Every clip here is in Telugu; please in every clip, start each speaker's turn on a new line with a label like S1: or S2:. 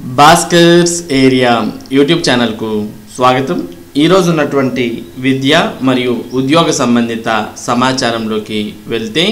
S1: భాస్కర్స్ ఏరియా యూట్యూబ్ ఛానల్కు స్వాగతం. ఈరోజు ఉన్నటువంటి విద్య మరియు ఉద్యోగ సంబంధిత సమాచారంలోకి వెళ్తే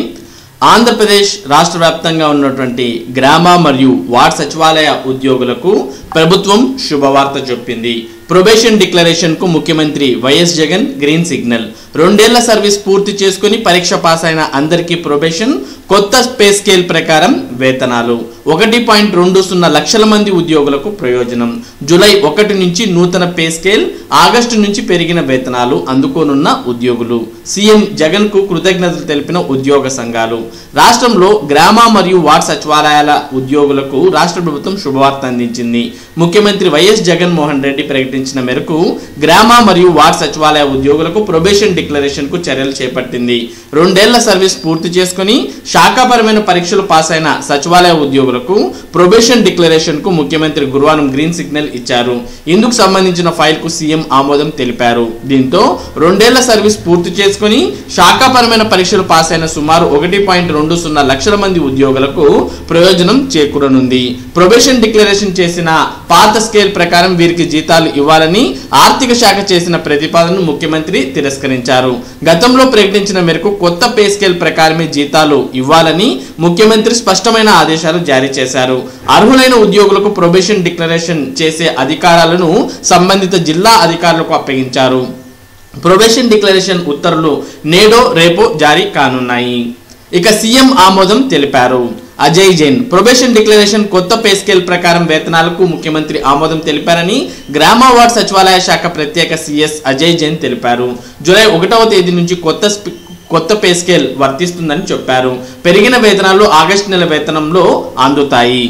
S1: ఆంధ్రప్రదేశ్ రాష్ట్ర వ్యాప్తంగా ఉన్నటువంటి గ్రామ మరియు వార్డ్ సచివాలయ ఉద్యోగులకు ప్రభుత్వం శుభవార్త చెప్పింది. ప్రొబేషన్ డిక్లరేషన్కు ముఖ్యమంత్రి వైఎస్ జగన్ గ్రీన్ సిగ్నల్. రెండేళ్ళ సర్వీస్ పూర్తి చేసుకుని పరీక్ష పాస్ అయిన అందరికీ ప్రొబేషన్ కొత్త పే స్కేల్ ప్రకారం వేతనాలు. ఒకటి పాయింట్ రెండు సున్నా లక్షల మంది ఉద్యోగులకు ప్రయోజనం. జూలై ఒకటి నుంచి నూతన పే స్కేల్ ఆగస్టు నుంచి పెరిగిన వేతనాలు అందుకోనున్న ఉద్యోగులు. సీఎం జగన్కు కృతజ్ఞతలు తెలిపిన ఉద్యోగ సంఘాలు. రాష్ట్రంలో గ్రామ మరియు వార్డ్ సచివాలయాల ఉద్యోగులకు రాష్ట్ర ప్రభుత్వం శుభవార్త అందించింది. ముఖ్యమంత్రి వైఎస్ జగన్మోహన్ రెడ్డి ప్రకటించిన మేరకు గ్రామ మరియు వార్డ్ సచివాలయ ఉద్యోగులకు ప్రొబేషన్ డిక్లరేషన్కు చర్యలు చేపట్టింది. రెండేళ్ళ సర్వీస్ పూర్తి చేసుకుని శాఖాపరమైన పరీక్షలు పాస్ అయిన సచివాలయ ఉద్యోగులకు ప్రొబేషన్ డిక్లరేషన్కు ముఖ్యమంత్రి గురువారం గ్రీన్ సిగ్నల్ ఇచ్చారు. ఇందుకు సంబంధించిన ఫైల్కు సీఎం ఆమోదం తెలిపారు. దీంతో రెండేళ్ళ సర్వీస్ పూర్తి చేసుకుని శాఖాపరమైన పరీక్షలు పాస్ అయిన సుమారు ఒకటి పాయింట్ రెండు సున్నా లక్షల మంది ఉద్యోగులకు ప్రయోజనం చేకూరనుంది. ప్రొబేషన్ డిక్లరేషన్ చేసిన పాత స్కేల్ ప్రకారం వీరికి జీతాలు ఇవ్వాలని ఆర్థిక శాఖ చేసిన ప్రతిపాదనను ముఖ్యమంత్రి తిరస్కరించారు. గతంలో ప్రకటించిన మేరకు కొత్త పే స్కేల్ ప్రకారమే జీతాలు ఇవ్వాలని ముఖ్యమంత్రి స్పష్టమైన ఆదేశాలు జారీ చేశారు. అర్హులైన ఉద్యోగులకు ప్రొబేషన్ డిక్లరేషన్ చేసే అధికారాలను సంబంధిత జిల్లా అధికారులకు అప్పగించారు. ప్రొబేషన్ డిక్లరేషన్ ఉత్తర్వులు నేడో రేపో జారీ కానున్నాయి. ఇక సీఎం ఆమోదం తెలిపారు. అజయ్ జైన్ ప్రొబేషన్ డిక్లరేషన్ కొత్త పే స్కేల్ ప్రకారం వేతనాలకు ముఖ్యమంత్రి ఆమోదం తెలిపారని గ్రామ వార్డ్ సచివాలయ శాఖ ప్రత్యేక సిఎస్ అజయ్ జైన్ తెలిపారు. జూలై ఒకటవ తేదీ నుంచి కొత్త స్పి- కొత్త పే స్కేల్ వర్తిస్తుందని చెప్పారు. పెరిగిన వేతనాలు ఆగస్టు నెల వేతనంలో అందుతాయి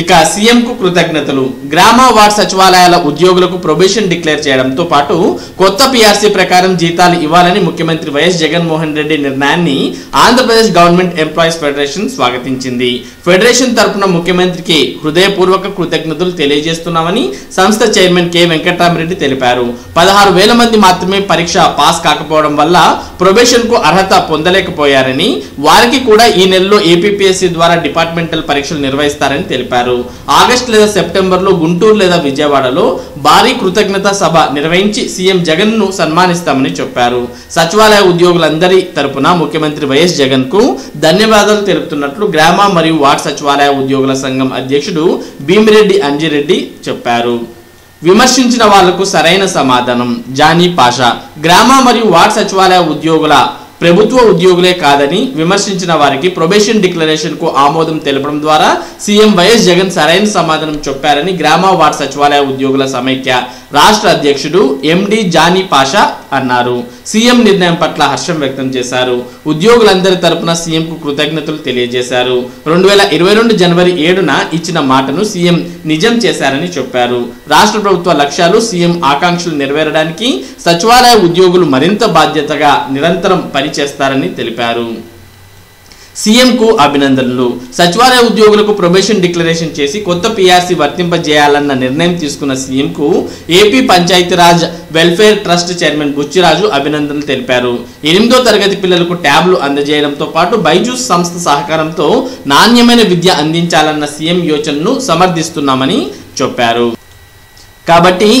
S1: ఇక సీఎం కు కృతజ్ఞతలు. గ్రామ వార్డ్ సచివాలయాల ఉద్యోగులకు ప్రొబేషన్ డిక్లేర్ చేయడంతో పాటు కొత్త పిఆర్సీ ప్రకారం జీతాలు ఇవ్వాలని ముఖ్యమంత్రి వైఎస్ జగన్మోహన్ రెడ్డి నిర్ణయాన్ని ఆంధ్రప్రదేశ్ గవర్నమెంట్ ఎంప్లాయీస్ ఫెడరేషన్ స్వాగతించింది. ఫెడరేషన్ తరపున ముఖ్యమంత్రికి హృదయపూర్వక కృతజ్ఞతలు తెలియజేస్తున్నామని సంస్థ చైర్మన్ కె వెంకటరామరెడ్డి తెలిపారు. పదహారు వేల మంది మాత్రమే పరీక్ష పాస్ కాకపోవడం వల్ల ప్రొబేషన్కు అర్హత పొందలేకపోయారని వారికి కూడా ఈ నెలలో ఏపీపీఎస్సీ ద్వారా డిపార్ట్మెంటల్ పరీక్షలు నిర్వహిస్తారని తెలిపారు. ఆగస్టు లేదా సెప్టెంబర్లో గుంటూరు లేదా విజయవాడలో భారీ కృతజ్ఞత సభ నిర్వహించి సీఎం జగన్ను సన్మానిస్తామని చెప్పారు. సచివాలయ ఉద్యోగులందరి తరపున ముఖ్యమంత్రి వైఎస్ జగన్కు ధన్యవాదాలు తెలుపుతున్నట్లు గ్రామ మరియు వార్డ్ సచివాలయ ఉద్యోగుల సంఘం అధ్యక్షుడు భీమిరెడ్డి అంజిరెడ్డి చెప్పారు. విమర్శించిన వాళ్ళకు సరైన సమాధానం. జానీ పాషా గ్రామ మరియు వార్డు సచివాలయ ఉద్యోగుల ప్రభుత్వ ఉద్యోగులే కాదని విమర్శించిన వారికి ప్రొబేషన్ డిక్లరేషన్కు ఆమోదం తెలపడం ద్వారా సీఎం వైఎస్ జగన్ సరైన సమాధానం చెప్పారని గ్రామ వార్డ్ సచివాలయ ఉద్యోగుల సమైక్య రాష్ట్ర అధ్యక్షుడు ఎండి జానీ పాషా అన్నారు. సీఎం నిర్ణయం పట్ల హర్షం వ్యక్తం చేశారు. ఉద్యోగులందరి తరపున సీఎం కు కృతజ్ఞతలు తెలియజేశారు. రెండు వేల ఇరవై రెండు జనవరి ఏడున ఇచ్చిన మాటను సీఎం నిజం చేశారని చెప్పారు. రాష్ట్ర ప్రభుత్వ లక్ష్యాలు సీఎం ఆకాంక్షలు నెరవేరడానికి సచివాలయ ఉద్యోగులు మరింత బాధ్యతగా నిరంతరం చేస్తారని తెలిపారు. సీఎంకు అభినందనలు. సచివాలయ ఉద్యోగులకు ప్రొబేషన్ డిక్లరేషన్ చేసి కొత్త పీఆర్సీ వర్తింపజేయాలన్న నిర్ణయం తీసుకున్న సీఎంకు AP Panchayati Raj welfare trust chairman Buchiraju అభినందనలు తెలిపారు. ఎనిమిదో తరగతి పిల్లలకు ట్యాబ్లు అందజేయడంతో పాటు బైజూస్ సంస్థ సహకారంతో నాణ్యమైన విద్య అందించాలన్న సీఎం యోచనను సమర్థిస్తున్నామని చెప్పారు. కాబట్టి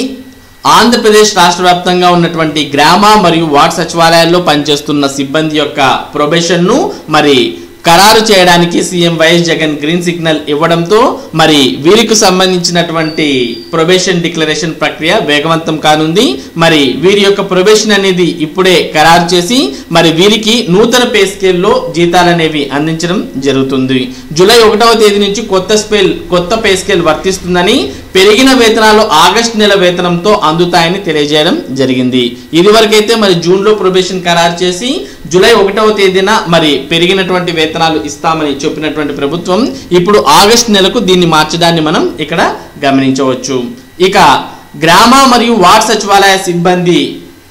S1: ఆంధ్రప్రదేశ్ రాష్ట్ర వ్యాప్తంగా ఉన్నటువంటి గ్రామ మరియు వార్డ్ సచివాలయాల్లో పనిచేస్తున్న సిబ్బంది యొక్క ప్రొబేషన్ను మరి ఖరారు చేయడానికి CM YS Jagan green signal ఇవ్వడంతో మరి వీరికి సంబంధించినటువంటి ప్రొబేషన్ డిక్లరేషన్ ప్రక్రియ వేగవంతం కానుంది. మరి వీరి యొక్క ప్రొబేషన్ అనేది ఇప్పుడే ఖరారు చేసి మరి వీరికి నూతన పే స్కేల్లో జీతాలు అనేవి అందించడం జరుగుతుంది. జూలై ఒకటవ తేదీ నుంచి కొత్త స్పేల్ కొత్త పే స్కేల్ వర్తిస్తుందని పెరిగిన వేతనాలు ఆగస్టు నెల వేతనంతో అందుతాయని తెలియజేయడం జరిగింది. ఇదివరకైతే మరి జూన్లో ప్రొబేషన్ ఖరారు చేసి జూలై ఒకటవ తేదీన మరి పెరిగినటువంటి వేతనాలు ఇస్తామని చెప్పినటువంటి ప్రభుత్వం ఇప్పుడు ఆగస్టు నెలకు దీన్ని మార్చడాన్ని మనం ఇక్కడ గమనించవచ్చు. ఇక గ్రామ మరియు వార్డ్ సచివాలయ సిబ్బంది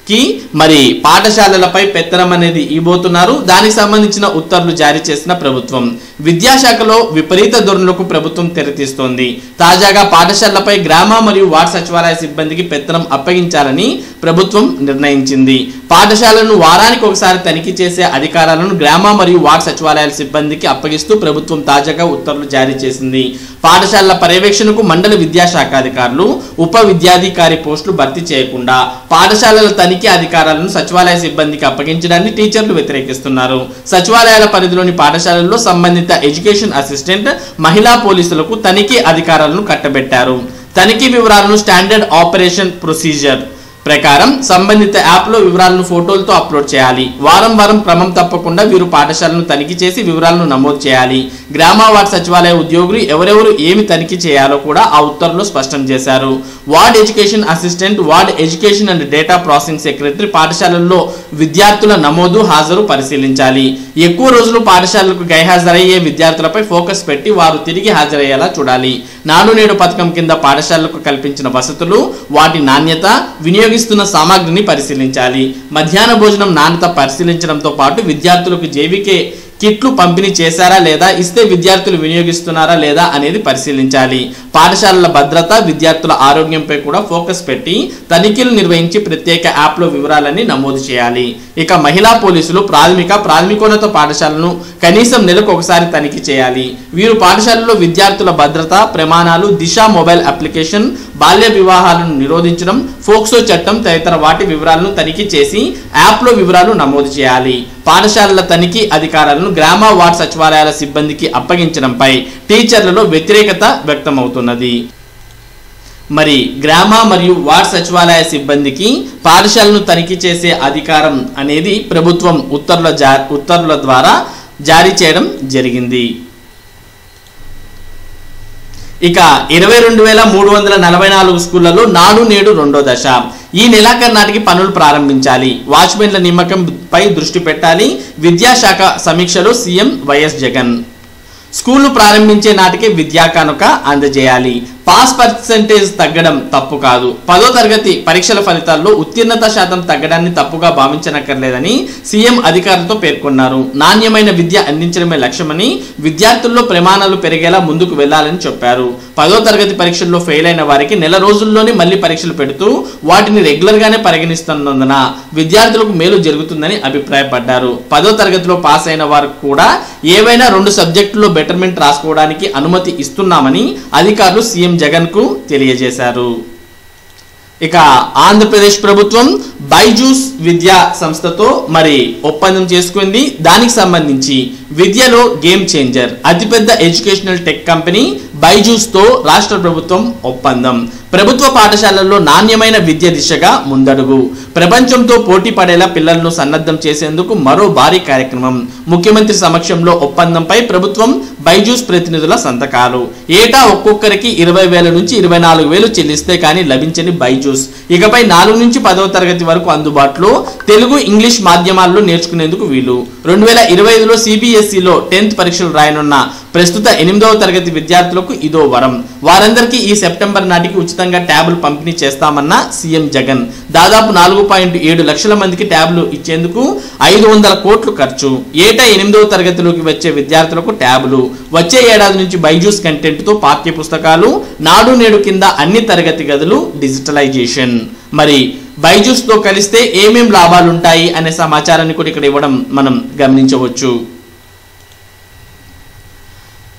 S1: కి మరి పాఠశాలలపై పెత్తనం అనేది ఇవ్వబోతున్నారు. దానికి సంబంధించిన ఉత్తర్వులు జారీ చేసిన ప్రభుత్వం. విద్యాశాఖలో విపరీత ధోరణులకు ప్రభుత్వం తెరతీస్తోంది తాజాగా పాఠశాలలపై గ్రామ మరియు వార్డు సచివాలయ సిబ్బందికి పెత్తనం అప్పగించాలని ప్రభుత్వం నిర్ణయించింది. పాఠశాలను వారానికి ఒకసారి తనిఖీ చేసే అధికారాలను గ్రామ మరియు వార్డ్ సచివాలయాల సిబ్బందికి అప్పగిస్తూ ప్రభుత్వం తాజాగా ఉత్తర్వులు జారీ చేసింది. పాఠశాలల పర్యవేక్షణకు మండల విద్యాశాఖ అధికారులు ఉప విద్యాధికారి పోస్టులు భర్తీ చేయకుండా పాఠశాలల తనిఖీ అధికారాలను సచివాలయ సిబ్బందికి అప్పగించడాన్ని టీచర్లు వ్యతిరేకిస్తున్నారు. సచివాలయాల పరిధిలోని పాఠశాలల్లో సంబంధిత ఎడ్యుకేషన్ అసిస్టెంట్ మహిళా పోలీసులకు తనిఖీ అధికారాలను కట్టబెట్టారు. తనిఖీ వివరాలను స్టాండర్డ్ ఆపరేషన్ ప్రొసీజర్ ప్రకారం సంబంధిత యాప్లో వివరాలను ఫోటోలతో అప్లోడ్ చేయాలి. వారం వారం క్రమం తప్పకుండా వీరు పాఠశాలను తనిఖీ చేసి వివరాలను నమోదు చేయాలి. గ్రామ వార్డ్ సచివాలయ ఉద్యోగులు ఎవరెవరు ఏమి తనిఖీ చేయాలో కూడా ఆ ఉత్తర్వులో స్పష్టం చేశారు. Ward education assistant ward education and data processing secretary పాఠశాలల్లో విద్యార్థుల నమోదు హాజరు పరిశీలించాలి. ఎక్కువ రోజులు పాఠశాలకు గైహాజరయ్యే విద్యార్థులపై ఫోకస్ పెట్టి వారు తిరిగి హాజరయ్యేలా చూడాలి. నాడు నేడు పథకం కింద పాఠశాలకు కల్పించిన వసతులు వాటి నాణ్యత వినియోగ వినియోగిస్తున్న సామాగ్రిని పరిశీలించాలి. మధ్యాహ్న భోజనం నాణ్యత పరిశీలించడంతో పాటు విద్యార్థులకు జేవికే కిట్లు పంపిణీ చేశారా లేదా ఇస్తే విద్యార్థులు వినియోగిస్తున్నారా లేదా అనేది పరిశీలించాలి. పాఠశాలల భద్రత విద్యార్థుల ఆరోగ్యంపై కూడా ఫోకస్ పెట్టి తనిఖీలు నిర్వహించి ప్రత్యేక యాప్లో వివరాలన్నీ నమోదు చేయాలి. ఇక మహిళా పోలీసులు ప్రాథమిక ప్రాథమికోన్నత పాఠశాలను కనీసం నెలకు ఒకసారి తనిఖీ చేయాలి. వీరు పాఠశాలలో విద్యార్థుల భద్రత ప్రమాణాలు దిశ మొబైల్ అప్లికేషన్ బాల్య వివాహాలను నిరోధించడం ఫోక్సో చట్టం తదితర వాటి వివరాలను తనిఖీ చేసి యాప్లో వివరాలు నమోదు చేయాలి. పాఠశాలల తనిఖీ అధికారాలను గ్రామ వార్డు సచివాలయాల సిబ్బందికి అప్పగించడంపై టీచర్లలో వ్యతిరేకత వ్యక్తమవుతున్నది. మరి గ్రామ మరియు వార్డ్ సచివాలయ సిబ్బందికి పాఠశాలను తనిఖీ చేసే అధికారం అనేది ప్రభుత్వం ఉత్తర్వుల జా ఉత్తర్వుల ద్వారా జారీ చేయడం జరిగింది. ఇక ఇరవై రెండు వేల మూడు వందల నలభై నాలుగు స్కూళ్ళలో నాడు నేడు రెండో దశ. ఈ నెలాఖరు నాటికి పనులు ప్రారంభించాలి. వాచ్మెన్ల నియామకంపై దృష్టి పెట్టాలి. విద్యాశాఖ సమీక్షలో సీఎం వైఎస్ జగన్. స్కూళ్ళు ప్రారంభించే నాటికే విద్యా కానుక అందజేయాలి. పాస్ పర్సెంటేజ్ తగ్గడం తప్పు కాదు. పదో తరగతి పరీక్షల ఫలితాల్లో ఉత్తీర్ణత శాతం తగ్గడాన్ని తప్పుగా భావించనక్కర్లేదని సీఎం అధికారులతో పేర్కొన్నారు. నాణ్యమైన విద్య అందించడమే లక్ష్యమని విద్యార్థుల్లో ప్రమాణాలు పెరిగేలా ముందుకు వెళ్ళాలని చెప్పారు. పదో తరగతి పరీక్షల్లో ఫెయిల్ అయిన వారికి నెల రోజుల్లోనే మళ్ళీ పరీక్షలు పెడుతూ వాటిని రెగ్యులర్ గానే పరిగణిస్తున్నందున విద్యార్థులకు మేలు జరుగుతుందని అభిప్రాయపడ్డారు. పదో తరగతిలో పాస్ అయిన వారు కూడా ఏవైనా రెండు సబ్జెక్టుల్లో బెటర్మెంట్ రాసుకోవడానికి అనుమతి ఇస్తున్నామని అధికారులు సీఎం జగన్కు తెలియజేశారు. ఇక ఆంధ్రప్రదేశ్ ప్రభుత్వం బైజూస్ విద్యా సంస్థతో మరి ఒప్పందం చేసుకుంది. దానికి సంబంధించి విద్యలో గేమ్ చేంజర్ అతిపెద్ద ఎడ్యుకేషనల్ టెక్ కంపెనీ బైజూస్తో రాష్ట్ర ప్రభుత్వం ఒప్పందం. ప్రభుత్వ పాఠశాలల్లో నాణ్యమైన విద్య దిశగా ముందడుగు. ప్రపంచంతో పోటీ పడేలా పిల్లలను సన్నద్ధం చేసేందుకు మరో భారీ కార్యక్రమం. ముఖ్యమంత్రి సమక్షంలో ఒప్పందంపై ప్రభుత్వం బైజూస్ ప్రతినిధుల సంతకాలు. ఏటా ఒక్కొక్కరికి ఇరవై వేల నుంచి ఇరవై నాలుగు వేలు చెల్లిస్తే కానీ లభించని బైజూస్. ఇకపై నాలుగు నుంచి పదవ తరగతి వరకు అందుబాటులో తెలుగు ఇంగ్లీష్ మాధ్యమాల్లో నేర్చుకునేందుకు వీలు. రెండు వేల ఇరవై ఐదులో సిబిఎస్ఈలో టెన్త్ పరీక్షలు రాయనున్న ప్రస్తుత ఎనిమిదవ తరగతి విద్యార్థులకు ఇదో వరం. వారందరికీ ఈ సెప్టెంబర్ నాటికి ఉచితంగా ట్యాబులు పంపిణీ చేస్తామన్న సీఎం జగన్. దాదాపు నాలుగు పాయింట్ ఏడు లక్షల మందికి ట్యాబ్లు ఇచ్చేందుకు ఐదు వందల కోట్లు ఖర్చు. ఏటా ఎనిమిదవ తరగతిలోకి వచ్చే విద్యార్థులకు ట్యాబ్లు. వచ్చే ఏడాది నుంచి బైజూస్ కంటెంట్తో పాఠ్య పుస్తకాలు నాడు నేడు కింద అన్ని తరగతి గదులు డిజిటలైజేషన్. మరి బైజూస్తో కలిస్తే ఏమేం లాభాలు ఉంటాయి అనే సమాచారాన్ని కూడా ఇక్కడ ఇవ్వడం మనం గమనించవచ్చు.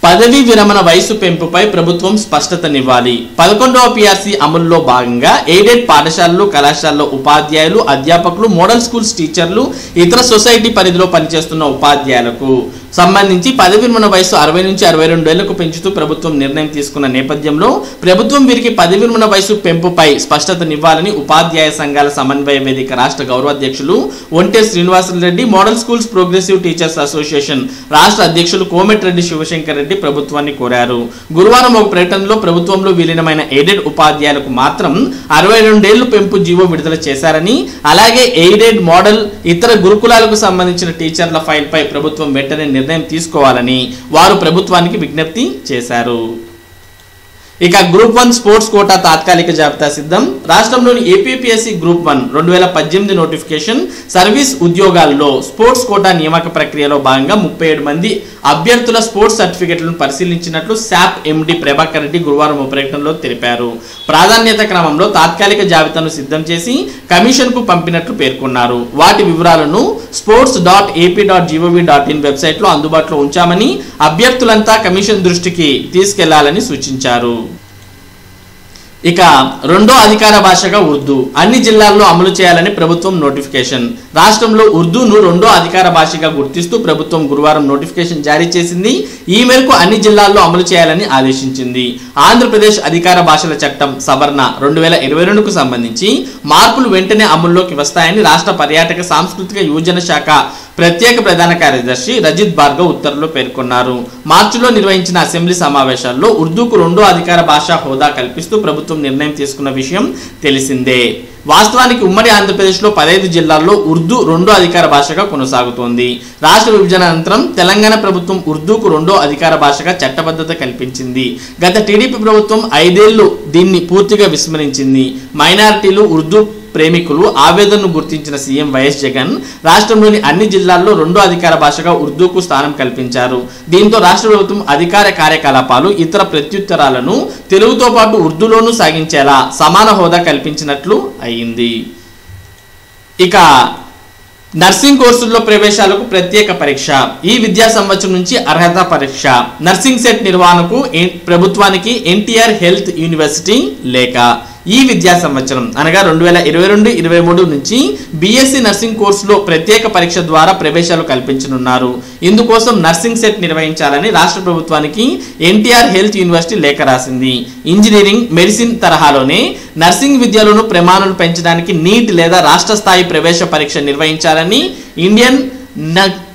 S1: పదవీ విరమణ వయసు పెంపుపై ప్రభుత్వం స్పష్టతనివ్వాలి. పదకొండవ పిఆర్సీ అమలులో భాగంగా ఎయిడెడ్ పాఠశాలలు కళాశాలలో ఉపాధ్యాయులు అధ్యాపకులు మోడల్ స్కూల్స్ టీచర్లు ఇతర సొసైటీ పరిధిలో పనిచేస్తున్న ఉపాధ్యాయులకు సంబంధించి పదవి విరమణ వయసు అరవై నుంచి అరవై రెండు ఏళ్ళకు పెంచుతూ ప్రభుత్వం నిర్ణయం తీసుకున్న నేపథ్యంలో ప్రభుత్వం వీరికి పదవి విరమణ వయసు పెంపుపై స్పష్టతనివ్వాలని ఉపాధ్యాయ సంఘాల సమన్వయ వేదిక రాష్ట్ర గౌరవాధ్యక్షులు Onte Srinivasa Reddy model schools progressive teachers association రాష్ట్ర అధ్యక్షులు కోమటిరెడ్డి శివశంకర్ రెడ్డి ప్రభుత్వాన్ని కోరారు. గురువారం ఒక ప్రకటనలో ప్రభుత్వంలో విలీనమైన ఎయిడెడ్ ఉపాధ్యాయులకు మాత్రం అరవై రెండేళ్ళు పెంపు జీవో విడుదల చేశారని అలాగే ఎయిడెడ్ మోడల్ ఇతర గురుకులాలకు సంబంధించిన టీచర్ల ఫైల్పై ప్రభుత్వం వెంటనే నిర్ణయం తీసుకోవాలని వారు ప్రభుత్వానికి విజ్ఞప్తి చేశారు. ఇక గ్రూప్ వన్ స్పోర్ట్స్ కోటా తాత్కాలిక జాబితా సిద్ధం. రాష్ట్రంలోని ఏపీపీఎస్సీ గ్రూప్ వన్ రెండు వేల పద్దెనిమిది నోటిఫికేషన్ సర్వీస్ ఉద్యోగాల్లో స్పోర్ట్స్ కోటా నియామక ప్రక్రియలో భాగంగా ముప్పై ఏడు మంది అభ్యర్థుల స్పోర్ట్స్ సర్టిఫికెట్లను పరిశీలించినట్లు శాప్ ఎండి ప్రభాకర్ రెడ్డి గురువారం ఒక ప్రకటనలో తెలిపారు. ప్రాధాన్యత క్రమంలో తాత్కాలిక జాబితాను సిద్ధం చేసి కమిషన్కు పంపినట్లు పేర్కొన్నారు. వాటి వివరాలను sports dot AP dot GOV dot in వెబ్సైట్లో అందుబాటులో ఉంచామని అభ్యర్థులంతా కమిషన్ దృష్టికి తీసుకెళ్ళాలని సూచించారు. ఇక రెండో అధికార భాషగా ఉర్దూ. అన్ని జిల్లాల్లో అమలు చేయాలని ప్రభుత్వం నోటిఫికేషన్. రాష్ట్రంలో ఉర్దూను రెండో అధికార భాషగా గుర్తిస్తూ ప్రభుత్వం గురువారం నోటిఫికేషన్ జారీ చేసింది. ఈ మేరకు అన్ని జిల్లాల్లో అమలు చేయాలని ఆదేశించింది. ఆంధ్రప్రదేశ్ అధికార భాషల చట్టం సవరణ రెండు వేల ఇరవై రెండుకు సంబంధించి మార్పులు వెంటనే అమల్లోకి వస్తాయని రాష్ట్ర పర్యాటక సాంస్కృతిక యువజన శాఖ ప్రత్యేక ప్రధాన కార్యదర్శి రజిత్ భార్గవ్ ఉత్తర్వులో పేర్కొన్నారు. మార్చిలో నిర్వహించిన అసెంబ్లీ సమావేశాల్లో ఉర్దూకు రెండో అధికార భాషా హోదా కల్పిస్తూ ప్రభుత్వం నిర్ణయం తీసుకున్న విషయం తెలిసిందే. వాస్తవానికి ఉమ్మడి ఆంధ్రప్రదేశ్లో పదహైదు జిల్లాల్లో ఉర్దూ రెండో అధికార భాషగా కొనసాగుతోంది. రాష్ట్ర విభజన అనంతరం తెలంగాణ ప్రభుత్వం ఉర్దూకు రెండో అధికార భాషగా చట్టబద్ధత కల్పించింది. గత టీడీపీ ప్రభుత్వం ఐదేళ్ళు దీన్ని పూర్తిగా విస్మరించింది. మైనారిటీలు ఉర్దూ ప్రేమికులు ఆవేదనను గుర్తించిన సీఎం వైఎస్ జగన్ రాష్ట్రంలోని అన్ని జిల్లాల్లో రెండో అధికార భాషగా ఉర్దూకు స్థానం కల్పించారు. దీంతో రాష్ట్ర ప్రభుత్వం అధికార కార్యకలాపాలు ఇతర ప్రత్యుత్తరాలను తెలుగుతో పాటు ఉర్దూలోనూ సాగించేలా సమాన హోదా కల్పించినట్లు అయింది. ఇక నర్సింగ్ కోర్సుల్లో ప్రవేశాలకు ప్రత్యేక పరీక్ష ఈ విద్యా సంవత్సరం నుంచి అర్హత పరీక్ష నర్సింగ్ సెట్ నిర్వహణకు ఎన్- ప్రభుత్వానికి ఎన్టీఆర్ హెల్త్ యూనివర్సిటీ లేక ఈ విద్యా సంవత్సరం అనగా రెండు వేల ఇరవై రెండు ఇరవై మూడు నుంచి బీఎస్సీ నర్సింగ్ కోర్సులో ప్రత్యేక పరీక్ష ద్వారా ప్రవేశాలు కల్పించనున్నారు. ఇందుకోసం నర్సింగ్ సెట్ నిర్వహించాలని రాష్ట్ర ప్రభుత్వానికి ఎన్టీఆర్ హెల్త్ యూనివర్సిటీ లేఖ రాసింది. ఇంజనీరింగ్ మెడిసిన్ తరహాలోనే నర్సింగ్ విద్యలోను ప్రమాణాలు పెంచడానికి నీట్ లేదా రాష్ట్ర స్థాయి ప్రవేశ పరీక్ష నిర్వహించాలని ఇండియన్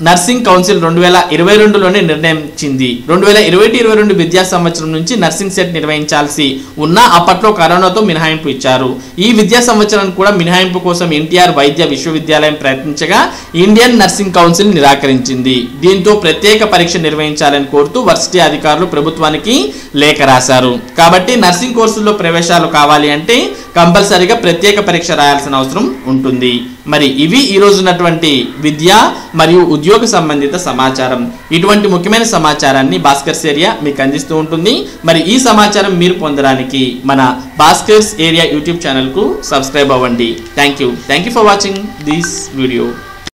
S1: నర్సింగ్ కౌన్సిల్ రెండు వేల ఇరవై రెండులోనే నిర్ణయించింది రెండు వేల ఇరవై ఒకటి ఇరవై రెండు విద్యా సంవత్సరం నుంచి నర్సింగ్ సెట్ నిర్వహించాల్సి ఉన్న అప్పట్లో కరోనాతో మినహాయింపు ఇచ్చారు. ఈ విద్యా సంవత్సరానికి కూడా మినహాయింపు కోసం ఎన్టీఆర్ వైద్య విశ్వవిద్యాలయం ప్రయత్నించగా ఇండియన్ నర్సింగ్ కౌన్సిల్ నిరాకరించింది. దీంతో ప్రత్యేక పరీక్ష నిర్వహించాలని కోరుతూ వర్సిటీ అధికారులు ప్రభుత్వానికి లేఖ రాశారు. కాబట్టి నర్సింగ్ కోర్సుల్లో ప్రవేశాలు కావాలి అంటే కంపల్సరీగా ప్రత్యేక పరీక్ష రాయాల్సిన అవసరం ఉంటుంది. మరి ఇవి ఈ ఉన్నటువంటి విద్య మరియు ఉద్యోగ సంబంధిత సమాచారం. ఇటువంటి ముఖ్యమైన సమాచారాన్ని భాస్కర్స్ ఏరియా మీకు అందిస్తూ ఉంటుంది. మరి ఈ సమాచారం మీరు పొందడానికి మన భాస్కర్స్ ఏరియా యూట్యూబ్ ఛానల్కు సబ్స్క్రైబ్ అవ్వండి. Thank you. Thank you for watching this video.